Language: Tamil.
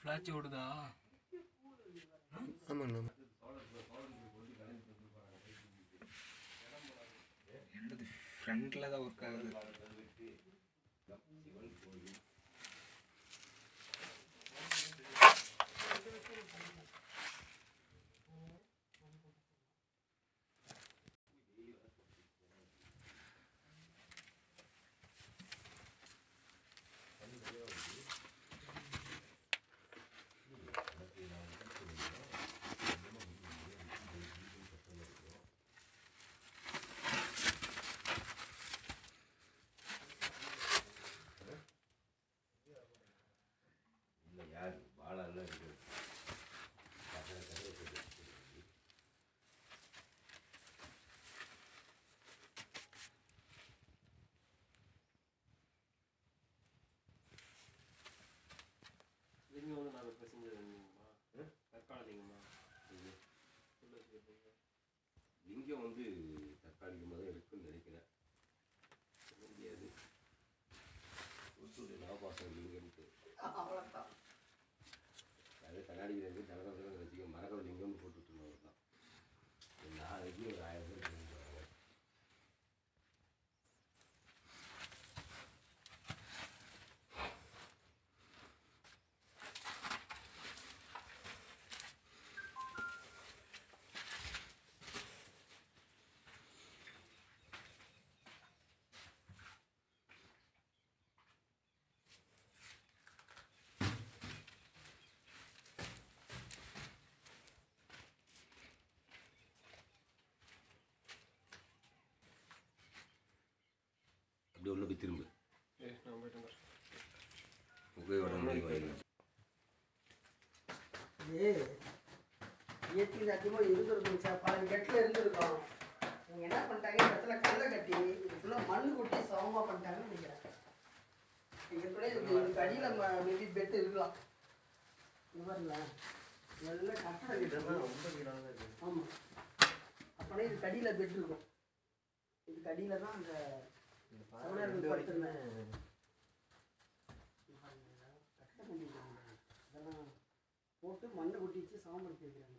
ஃப்ளாட்ச் ஓடுதா? ஆமாங்கண்ணா என்னது ஃப்ரண்ட்டில் தான் ஒர்க் ஆகுது? லிங்கம் வந்து தற்காலிக மதம் இருக்குன்னு நினைக்கிறேன். சொல்ல முடியாது. ஒருத்தருடைய நாபாசம் லிங்கம்ட்டு அது கண்ணாடி இருந்து அப்படி உள்ள போய் திரும்ப. ஏ நான் போயிட்டு வந்துடுறேன் புகையோட முடிவு இது இயற்கை சத்தியமாக இருந்திருக்கும் சார் பல கெட்டில் இருந்திருக்கும். இவங்க என்ன பண்ணிட்டாங்க? இந்த இடத்துல கல்லை கட்டி இது ஃபுல்லாக மண் கொட்டி சமமாக பண்ணிட்டாங்கன்னு நினைக்கிறேன். இங்கே கூட இதுக்கு அடியில் மேபி பெட் இருக்கலாம். எல்லாம் கட்டடம் இதெல்லாம் கட்டி ரொம்ப வீடாக தான் இருக்குது ஆமாம் அப்போனா இதுக்கு அடியில் பெட் இருக்கும். இதுக்கு அடியில் தான் அந்த போட்டு மண்ணை கொட்டி வச்சு சாம்பல் வைக்கிறாங்க